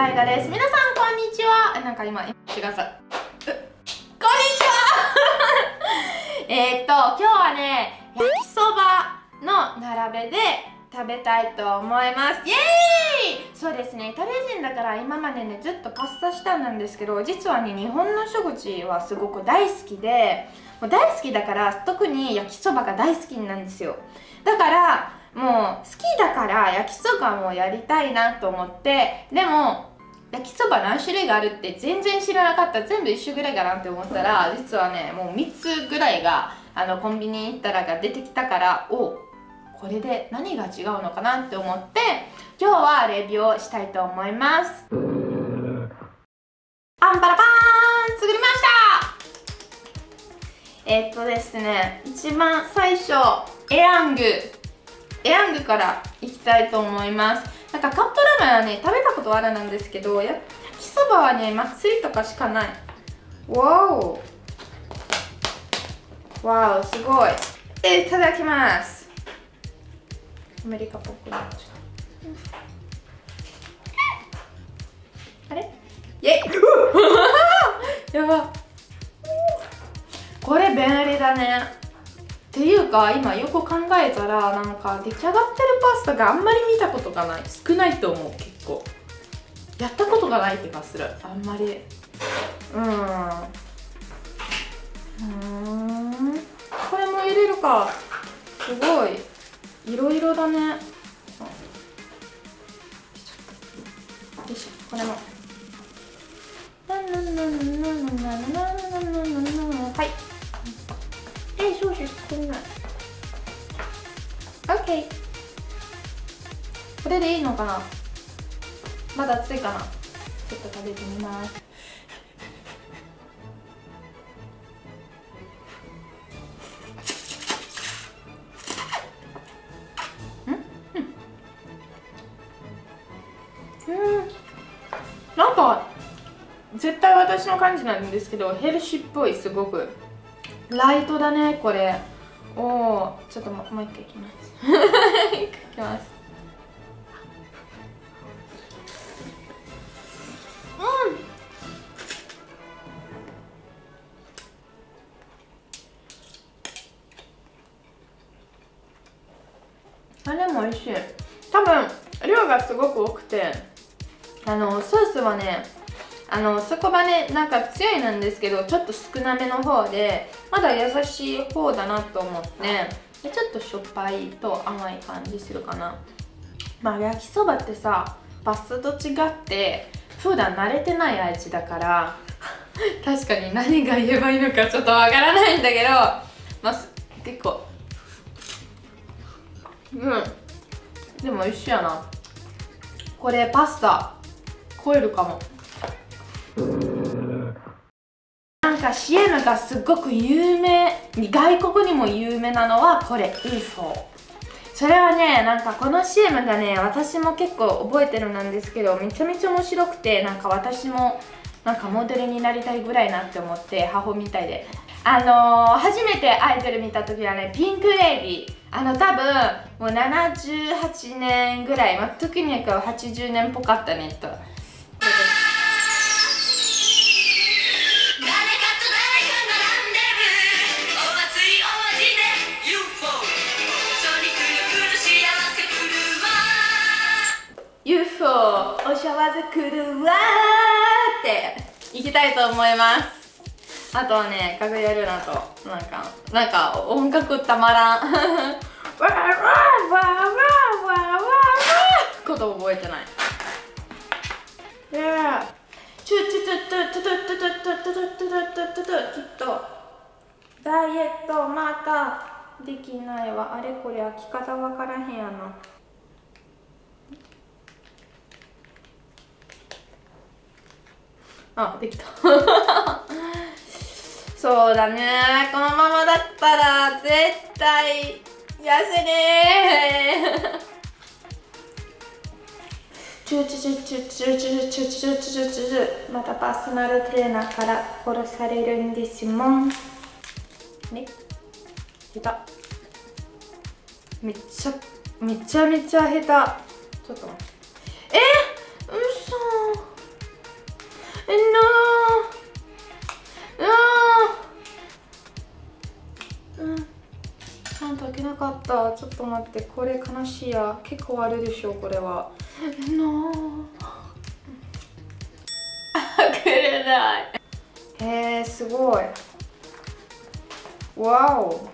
タイガです。皆さんこんにちは。なんか今違うさこんにちは。え っと今日はね焼きそばの並べで食べたいと思います。イエーイ！そうですね。イタリア人だから今までねずっとパスタしたんですけど実はね日本の食事はすごく大好きでもう大好きだから特に焼きそばが大好きなんですよ。だからもう好きだから焼きそばもやりたいなと思ってでも焼きそば何種類があるって全然知らなかった。全部一緒ぐらいかなって思ったら実はねもう3つぐらいがあのコンビニ行ったらが出てきたからおこれで何が違うのかなって思って今日はレビューをしたいと思います。アンパラパーン作りました。えっとですね一番最初エヤング。エヤングからいきたいと思います。なんかカップラーメンはね食べたことあるなんですけど焼きそばはね祭りとかしかない。わおわおすごい。いただきます。アメリカっぽくなっちゃう。あれ？イェイやば。これ便利だねっていうか今よく考えたらなんか出来上がってるパスタがあんまり見たことがない。少ないと思う結構。やったことがない気がする。あんまり。うん。うん。これも入れるか。すごい。いろいろだね。よいしょ。これも。はい。え少々少ない OK これでいいのかな？まだ熱いかな？ちょっと食べてみます。なんか絶対私の感じなんですけどヘルシーっぽいすごく。ライトだねこれ。おちょっともう一回いきます。いきます。うん。あれも美味しい。多分量がすごく多くてあのソースはねあのそこはねなんか強いなんですけどちょっと少なめの方でまだ優しい方だなと思ってでちょっとしょっぱいと甘い感じするかな。まあ焼きそばってさパスタと違って普段慣れてない味だから 確かに何が言えばいいのかちょっとわからないんだけどまあ結構。うん。でも一緒やな。これパスタ。超えるかも。なんか CM がすごく有名外国にも有名なのはこれ UFO それはねなんかこの CM がね私も結構覚えてるなんですけどめちゃめちゃ面白くてなんか私もなんかモデルになりたいぐらいなって思って母みたいで。あのー、初めてアイドル見た時はねピンクレディあの多分もう78年ぐらい、まあ、時には80年っぽかったねと。お幸せ来るわって。いきたいと思います。あとはねかぐやるなと。なんかなんか音楽たまらん。わーわーわーわーわーわーわー。こと覚えてない。いや。ちょちょちょちょちょちょちょちょちょちょちょちょっとダイエットまたできないわあれこれ開き方わからへんやなあできた。そうだね。このままだったら絶対痩せねチュチュチュチュチュチュチュチュチュチュチュまたパーソナルトレーナーから殺されるんですもんね下手めっちゃめちゃめちゃ下手ちょっと待ってゃんと開けなかった。ちょっと待って。これ悲しいや。結構あるでしょこれは。えのー開けれない。へえすごい。わお。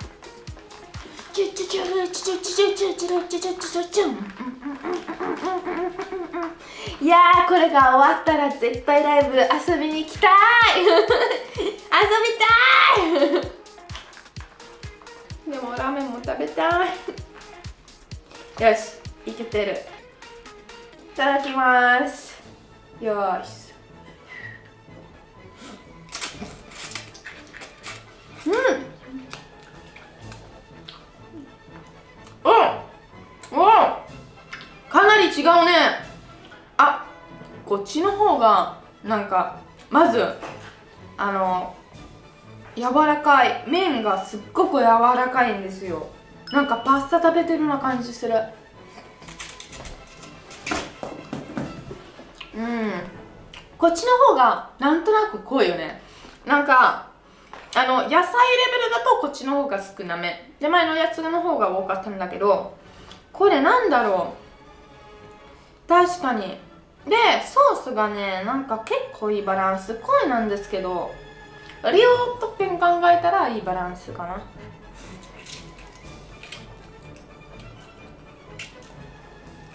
チュチュチュチュチュチュチュチュチュチュチュチュチュチュいやーこれが終わったら絶対ライブ遊びに行きたい。遊びたいでもラーメンも食べたい。よしいけてる。いただきます。よし。うん。うん。うん。かなり違うね。あこっちの方がなんかまずあの柔らかい麺がすっごく柔らかいんですよ。なんかパスタ食べてるような感じする。うん。こっちの方がなんとなく濃いよね。なんかあの野菜レベルだとこっちの方が少なめ。手前のやつの方が多かったんだけどこれなんだろう。確かに。でソースがねなんか結構いいバランス。濃いなんですけど。量と点考えたらいいバランスかな。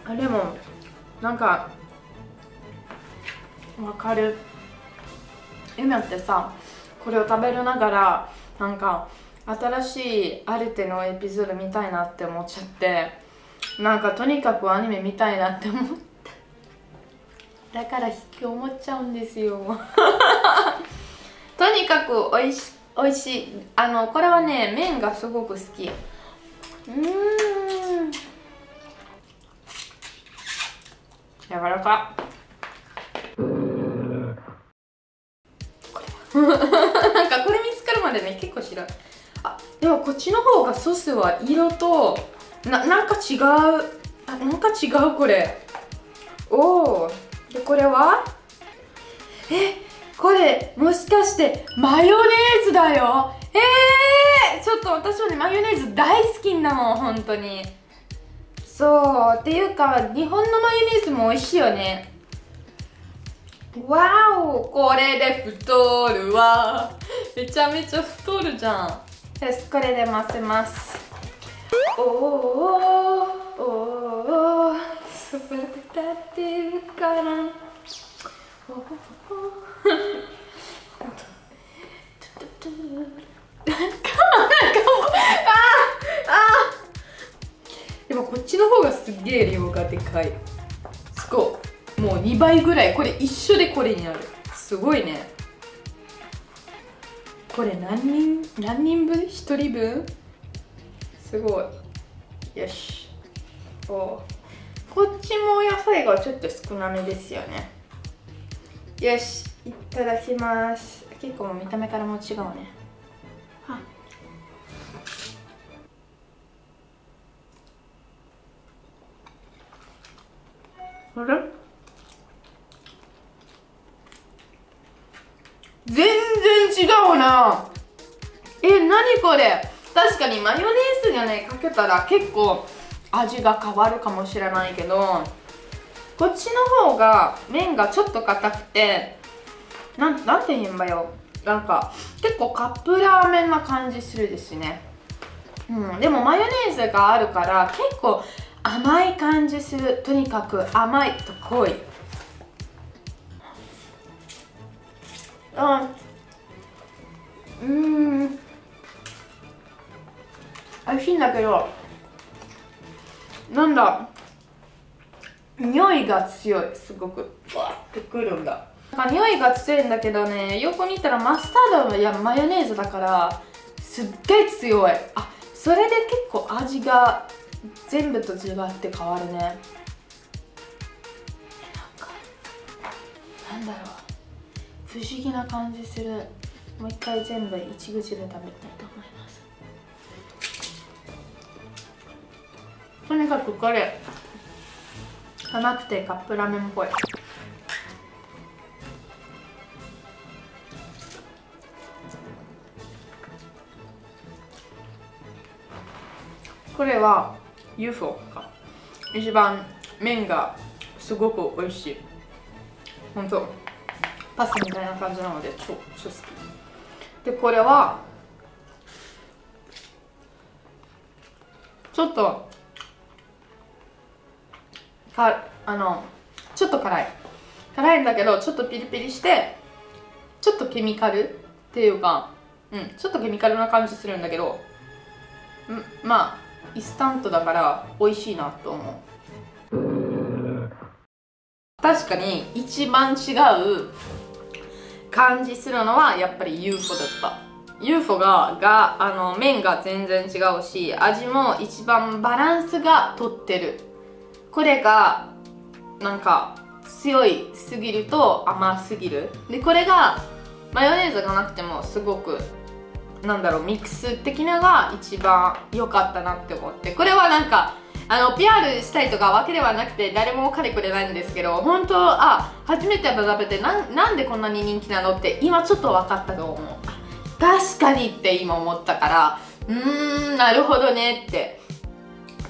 あでもなんかわかる。今ってさこれを食べるながらなんか新しいアルテのエピソード見たいなって思っちゃってなんかとにかくアニメ見たいなって思っただから引き思っちゃうんですよ。とにかくおいしおいしい。あのこれはね麺がすごく好き。うん。柔らか。なんかこれ見つかるまでね結構白いあでもこっちの方がソースは色とななんか違う。あなんか違うこれ。おおでこれは？えこれもしかしてマヨネーズだよ？えー、ちょっと私はねマヨネーズ大好きなもん本当に。そうっていうか日本のマヨネーズも美味しいよね。わおこれで太るわ。めちゃめちゃ太るじゃん。よしこれで混ぜます。おーおーおーそばで立ってるからおおなげえ量がでかい。すごい。もう2倍ぐらい。これ一緒でこれになる。すごいね。これ何人何人分 ?1 人分？すごい。よし。お。こっちも野菜がちょっと少なめですよね。よし。いただきます。結構見た目からも違うね。あれ？全然違うな。え何これ？確かにマヨネーズがねかけたら結構味が変わるかもしれないけどこっちの方が麺がちょっと硬くてななんて言うんばよ。なんか結構カップラーメンな感じするですね。うんでもマヨネーズがあるから結構甘い感じする。とにかく甘いと濃い。あうん。美味しいんだけどなんだ。匂いが強いすごく。わってくるんだ。なんか匂いが強いんだけどねよく見たらマスタードやマヨネーズだからすっげえ強い。あそれで結構味が全部と違って変わるね。なんかなんだろう。不思議な感じする。もう一回全部一口で食べたいと思います。とにかくこれ。甘くてカップラーメンっぽい。これは UFO か。一番麺がすごく美味しい。本当パスタみたいな感じなので超超好き。でこれはちょっとかあのちょっと辛い。辛いんだけどちょっとピリピリしてちょっとケミカルっていうかうんちょっとケミカルな感じするんだけどんまあインスタントだから美味しいなと思う。確かに一番違う感じするのはやっぱり UFO だった。UFO ががあの麺が全然違うし味も一番バランスがとってる。これがなんか強いすぎると甘すぎる。でこれがマヨネーズがなくてもすごくなんだろうミックス的なが一番良かったなって思って。これはなんかあの PR したいとかわけではなくて誰もかれこれないんですけど本当あ初めて食べてななんでこんなに人気なのって今ちょっと分かったと思う。確かにって今思ったからうーんなるほどねって。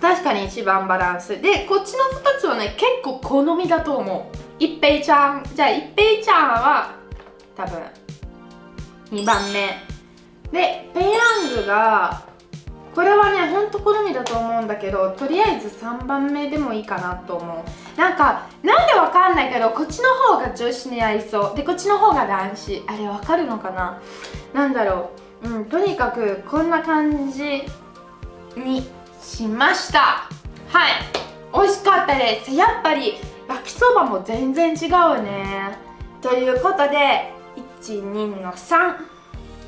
確かに一番バランス。でこっちの2つはね結構好みだと思う。一平ちゃん。じゃあ一平ちゃんは多分2番目。でペヤングがこれはねほんと好みだと思うんだけどとりあえず3番目でもいいかなと思う。なんかなんでわかんないけどこっちの方が女子に合いそう。でこっちの方が男子。あれわかるのかな？なんだろう。うんとにかくこんな感じにしました。はい。美味しかったです。やっぱり焼きそばも全然違うね。ということで12の3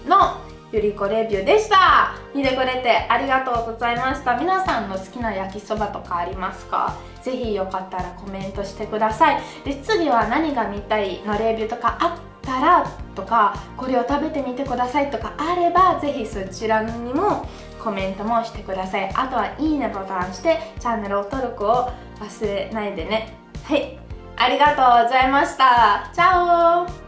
のゆりこレビューでした。見てくれてありがとうございました。皆さんの好きな焼きそばとかありますか？ぜひよかったらコメントしてください。で次は何が見たいのレビューとかあったらとかこれを食べてみてくださいとかあればぜひそちらにもコメントもしてください。あとはいいねボタンしてチャンネル登録を忘れないでね。はい。ありがとうございました。チャオ